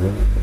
Mm-hmm.